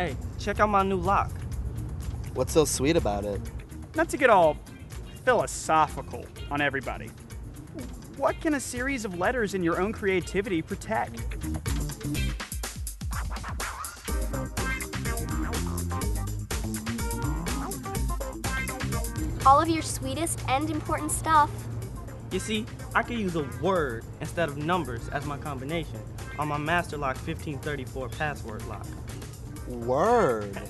Hey, check out my new lock. What's so sweet about it? Not to get all philosophical on everybody. What can a series of letters in your own creativity protect? All of your sweetest and important stuff. You see, I can use a word instead of numbers as my combination on my Master Lock 1534 password lock. Word.